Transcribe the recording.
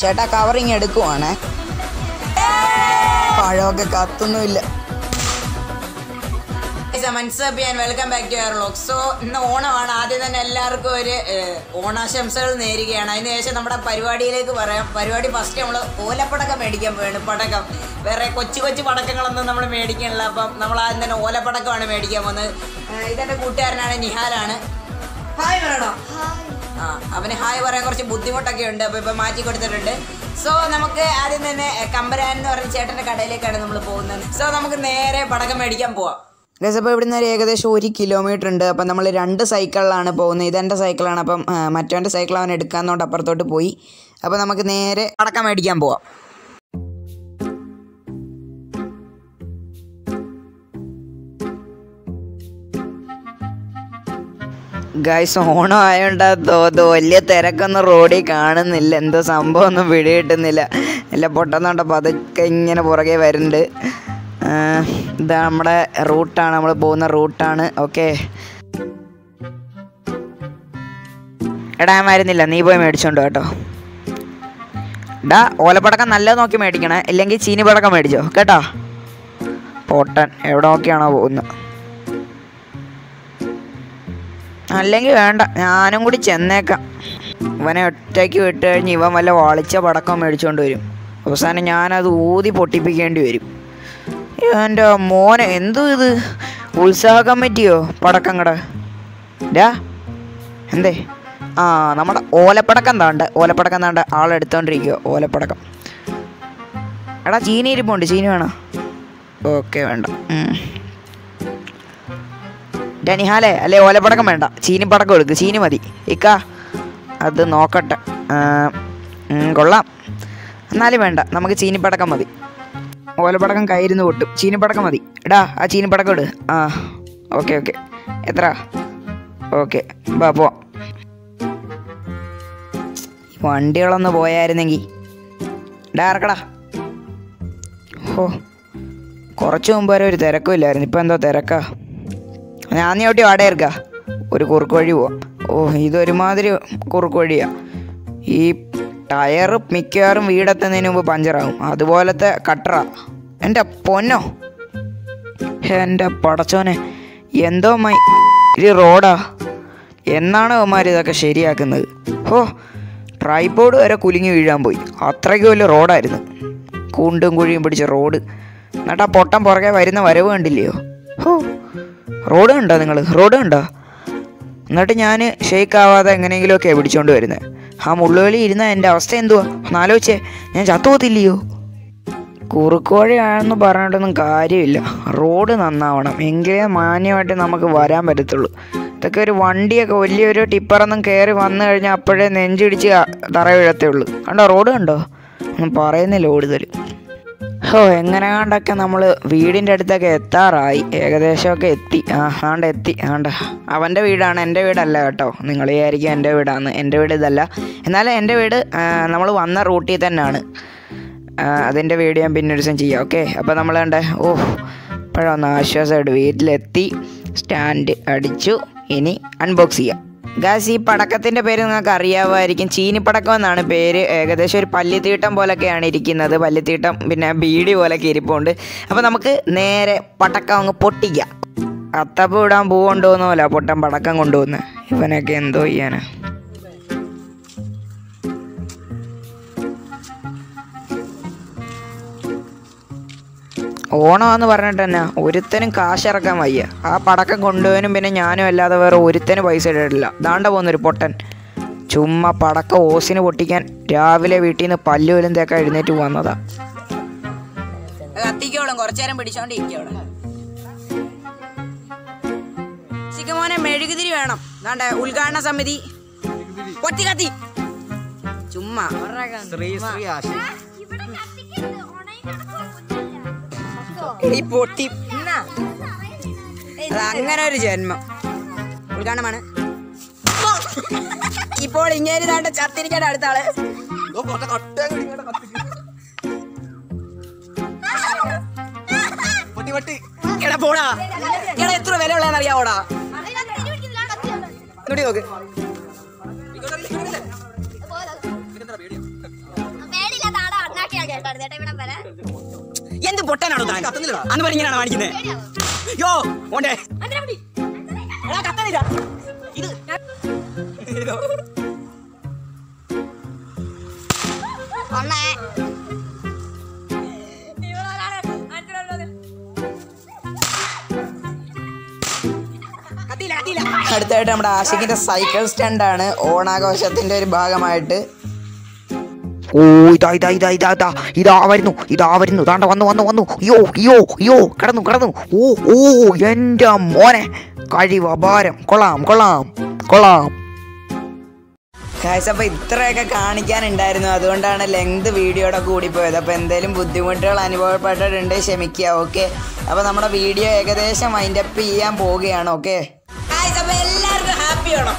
ചേട്ടാ കവറിങ് എടുക്കുവാണേ. പഴമൊക്കെ കത്തൊന്നുമില്ല. Welcome back to vlog so ഇന്ന് ഓണമാണ്. ആദ്യം തന്നെ എല്ലാവർക്കും ഒരു ഓണാശംസകൾ നേരുകയാണ്. അതിനുശേഷം നമ്മുടെ പരിപാടിയിലേക്ക് പറയാം. പരിപാടി ഫസ്റ്റ് നമ്മൾ ഓലപ്പടക്കം മേടിക്കാൻ പോവാണ്. പടക്കം. വേറെ കൊച്ചു കൊച്ചു പടക്കങ്ങളൊന്നും നമ്മൾ മേടിക്കണില്ല അപ്പം നമ്മൾ ആദ്യം തന്നെ ഓലപ്പടക്കമാണ് മേടിക്കാൻ പോകുന്നത്. ഇതെന്റെ ഇതെന്റെ കൂട്ടുകാരനാണ് നിഹാലാണ്. ഹായ് പറയണോ ആ അവന് ഹായ് പറയാൻ കുറച്ച് ബുദ്ധിമുട്ടൊക്കെ ഉണ്ട് അപ്പോൾ ഇപ്പൊ മാറ്റി കൊടുത്തിട്ടുണ്ട്. സോ നമുക്ക് ആദ്യം തന്നെ കമ്പരാൻ എന്ന് പറഞ്ഞ ചേട്ടന്റെ കടയിലേക്കാണ് നമ്മൾ പോകുന്നത്. സോ നമുക്ക് നേരെ പടക്കം മേടിക്കാൻ പോവാം. ഗസ് അപ്പോൾ ഇവിടുന്ന് ഒരു ഏകദേശം ഒരു കിലോമീറ്റർ ഉണ്ട്. അപ്പം നമ്മൾ രണ്ട് സൈക്കിളിലാണ് പോകുന്നത്. ഇതെന്റെ സൈക്കിളാണ് അപ്പം മറ്റവന്റെ സൈക്കിൾ അവൻ എടുക്കാന്നോണ്ട് അപ്പുറത്തോട്ട് പോയി. അപ്പോൾ നമുക്ക് നേരെ പടക്കം മേടിക്കാൻ പോവാം. ഗൈസ് ഓണം ആയതുകൊണ്ട് തോന്നു വലിയ തിരക്കൊന്നും റോഡിൽ കാണുന്നില്ല. എന്തോ സംഭവം ഒന്നും പിടികിട്ടുന്നില്ല. എല്ലാം പൊട്ടുന്നുണ്ടപ്പോൾ അതൊക്കെ ഇങ്ങനെ പുറകെ വരുന്നുണ്ട്. ഇത് നമ്മുടെ റൂട്ടാണ്. നമ്മൾ പോകുന്ന റൂട്ടാണ്. ഓക്കെ. എടാ വരുന്നില്ല. നീ പോയി മേടിച്ചോണ്ട് കേട്ടോ. ഡാ ഓലപ്പടക്കം നല്ലത് നോക്കി മേടിക്കണേ. ഇല്ലെങ്കിൽ ചീനി പടക്കം മേടിച്ചോ. കേട്ടോ? പൊട്ടൻ. എവിടെ നോക്കിയാണോ പോകുന്നത്. അല്ലെങ്കിൽ വേണ്ട ഞാനും കൂടി ചെന്നേക്കാം. ഇവനെ ഒറ്റയ്ക്ക് വിട്ട് കഴിഞ്ഞ് ഇവൻ വല്ല വളിച്ച പടക്കം മേടിച്ചുകൊണ്ട് വരും. അവസാനം ഞാനത് ഊതി പൊട്ടിപ്പിക്കേണ്ടി വരും. എന്റെ മോനെ എന്തോ ഇത്? ഉത്സാഹ കമ്മിറ്റിയോ പടക്കം കട ഡാ എന്തേ? ആ നമ്മുടെ ഓലപ്പടക്കം താണ്ട ഓലപ്പടക്കം താണ്ട ആളെടുത്തോണ്ടിരിക്കുക ഓലപ്പടക്കം. എടാ ചീനി ഇരിപ്പുണ്ട് ചീനി വേണോ? ഓക്കെ വേണ്ട. ഉം. ഡാ നിഹാലെ അല്ലേ? ഓലപ്പടക്കം വേണ്ട. ചീനി പടക്കം എടുക്ക്. ചീനി മതി. ഇക്ക അത് നോക്കട്ടെ. കൊള്ളാം. എന്നാലും വേണ്ട. നമുക്ക് ചീനിപ്പടക്കം മതി. ഓലപ്പടക്കം കയ്യിരുന്ന് പൊട്ടും. ചീനിപ്പടക്കം മതി. എടാ ആ ചീനിപ്പടക്കം ഇട്. ആ ഓക്കെ ഓക്കെ. എത്ര? ഓക്കെ ബാ പോവാം. വണ്ടികളൊന്ന് പോയായിരുന്നെങ്കിൽ ഡാ ഇറക്കടാ. ഓ കുറച്ച് മുമ്പ് വരെ ഒരു തിരക്കും ഇല്ലായിരുന്നു. ഇപ്പം എന്തോ തിരക്കാ. ഞാൻ നീ ഒട്ടി വാടക ഇറക്ക ഒരു കുറുക്ക് വഴി പോവാം. ഓ ഇതൊരുമാതിരി കുറുക്ക് വഴിയാ. ഈ ടയർ മിക്കവാറും വീടെത്തുന്നതിന് മുമ്പ് പഞ്ചറാകും. അതുപോലത്തെ കട്ടറ. എന്റെ പൊന്നോ? എന്റെ പടച്ചോനെ എന്തോ മൈ ഇത് റോഡാ. എന്നാണ് അവന്മാർ ഇതൊക്കെ ശരിയാക്കുന്നത്? ഹോ ട്രൈപോഡ് വരെ കുലുങ്ങി വീഴാൻ പോയി. അത്രയ്ക്ക് വലിയ റോഡായിരുന്നു. കൂണ്ടും കുഴിയും പിടിച്ച റോഡ്. എന്നിട്ട് പൊട്ടം പുറകെ വരുന്ന വരവ് കണ്ടില്ലയോ? ഹോ. റോഡ് കണ്ടോ നിങ്ങൾ? റോഡ് കണ്ടോ? എന്നിട്ട് ഞാൻ ഷെയ്ക്ക് ആവാതെ എങ്ങനെയെങ്കിലുമൊക്കെ പിടിച്ചോണ്ട് വരുന്നത് ആ മുള്ളുവലി ഇരുന്ന എന്റെ അവസ്ഥ എന്തുവാ? ഒന്നാലോചിച്ചേ ഞാൻ ചത്തുപോത്തില്ലയോ കുറുക്കോഴയാണെന്ന് പറഞ്ഞിട്ടൊന്നും കാര്യമില്ല. റോഡ് നന്നാവണം. എങ്കിലേ മാന്യമായിട്ട് നമുക്ക് വരാൻ പറ്റത്തുള്ളൂ. ഇതൊക്കെ ഒരു വണ്ടിയൊക്കെ വലിയൊരു ടിപ്പറൊന്നും കയറി വന്നു കഴിഞ്ഞാൽ അപ്പോഴേ നെഞ്ചിടിച്ച് തറ വീഴത്തേ ഉള്ളൂ. കണ്ടോ? റോഡ് കണ്ടോ? ഒന്നും പറയുന്നില്ല കൂടുതൽ ഹോ എങ്ങനെ കണ്ടൊക്കെ നമ്മൾ വീടിന്റെ അടുത്തൊക്കെ എത്താറായി. ഏകദേശമൊക്കെ എത്തി. ആ ആണ്ട് എത്തി ആണ്ട. അവന്റെ വീടാണ് എന്റെ വീടല്ല കേട്ടോ. നിങ്ങൾ വിചാരിക്കും എന്റെ വീടാണ്. എന്റെ വീട് ഇതല്ല. എന്നാലും എന്റെ വീട് നമ്മൾ വന്ന റൂട്ടിൽ തന്നെയാണ്. അതിന്റെ വീഡിയോ ഞാൻ പിന്നെ ഒരു ദിവസം ചെയ്യാം. ഓക്കെ അപ്പോൾ നമ്മൾ കണ്ടേ ഓ ഇപ്പോഴൊന്ന് ആശ്വാസമായിട്ട് വീട്ടിലെത്തി. സ്റ്റാൻഡ് അടിച്ചു. ഇനി അൺബോക്സ് ചെയ്യാം. ഗാസ് ഈ പടക്കത്തിന്റെ പേര് നിങ്ങൾക്ക് അറിയാമായിരിക്കും. ചീനിപ്പടക്കം എന്നാണ് പേര്. ഏകദേശം ഒരു പല്ലിത്തീട്ടം പോലൊക്കെയാണ് ഇരിക്കുന്നത്. പല്ലിത്തീട്ടം പിന്നെ ബീഡി പോലൊക്കെ ഇരിപ്പുണ്ട്. അപ്പോൾ നമുക്ക് നേരെ പടക്കം അങ്ങ് പൊട്ടിക്കാം. അത്തപ്പ് ഇടാൻ പൂ കൊണ്ടുപോകുന്ന പോലെ പൊട്ടൻ പടക്കം കൊണ്ടുപോകുന്നത് ഇവനൊക്കെ എന്തോ ചെയ്യാനാ. ഓണമെന്ന് പറഞ്ഞിട്ട് തന്നെ ഒരുത്തനും കാശിറക്കാൻ വയ്യ. ആ പടക്കം കൊണ്ടുപോകാനും പിന്നെ ഞാനും അല്ലാതെ വേറെ ഒരുത്തനും പൈസ ഇടില്ല ദാണ്ട പോകുന്നൊരു പൊട്ടൻ. ചുമ്മാ പടക്കം ഓസിന് പൊട്ടിക്കാൻ രാവിലെ വീട്ടിൽ നിന്ന് പല്ലുവലും തേക്കാൻ എഴുന്നേറ്റ് വന്നതാ. കത്തിക്കോളും കുറച്ചേരം പിടിച്ചോണ്ടിരിക്കോളും. ചിക്കമോനെ മെഴുകുതിരി വേണം. ദാണ്ട ഉദ്ഘാടന സമിതി. പൊട്ടി കത്തി. ചുമ്മാ. ശ്രീ ശ്രീ ആശ എടീ പൊട്ടി അങ്ങനെ ഒരു ജന്മം. ഉദ്ഘാടനമാണ് ഇപ്പോൾ ഇങ്ങനെ താണ്ട ചത്തിരിക്കേണ്ട അടുത്ത ആൾ. എടാ പോടാ. എടാ എത്ര വില ഉള്ളതെന്ന് അറിയാവോടാ? ഇങ്ങോട്ട് നോക്ക്. കേട്ടോ. ചേട്ടാ ഇവിടെ വരാൻ എന്ത് പൊട്ടനാണോ താൻ? അന്ന് പറഞ്ഞ ഇങ്ങനെയാണ് കാണിക്കുന്നത് യോ ഓണ്ടേ കത്തണില്ല. ഇത് അടുത്തായിട്ട് നമ്മുടെ ആശിക്കിന്റെ സൈക്കിൾ സ്റ്റാൻഡാണ് ഓണാഘോഷത്തിന്റെ ഒരു ഭാഗമായിട്ട് ഓ ഇതാ ഇതാ ഇതാ ഇതാ ഇതാ ഇതാ വരുന്നു ഇതാ വരുന്നു. താണ്ട വന്നു വന്നു വന്നു. അയ്യോ അയ്യോ അയ്യോ കടന്നു കടന്നു. ഓ ഓ എന്റെ മോനെ. കഴിവ് അപാരം. കൊള്ളാം കൊള്ളാം കൊള്ളാം. ഗായ്സ് അപ്പോൾ ഇത്രയൊക്കെ കാണിക്കാനുണ്ടായിരുന്നു. അതുകൊണ്ടാണ് ലെങ്ത് വീഡിയോയുടെ പോയത് അപ്പോൾ എന്തെങ്കിലും ബുദ്ധിമുട്ടുകൾ അനുഭവപ്പെട്ടിട്ടുണ്ട് ക്ഷമിക്കുക ഓക്കെ അപ്പോൾ നമ്മുടെ വീഡിയോ ഏകദേശം വൈൻഡപ്പ് ചെയ്യാൻ പോവുകയാണ് ഓക്കെ എല്ലാവർക്കും ഹാപ്പി ആണോ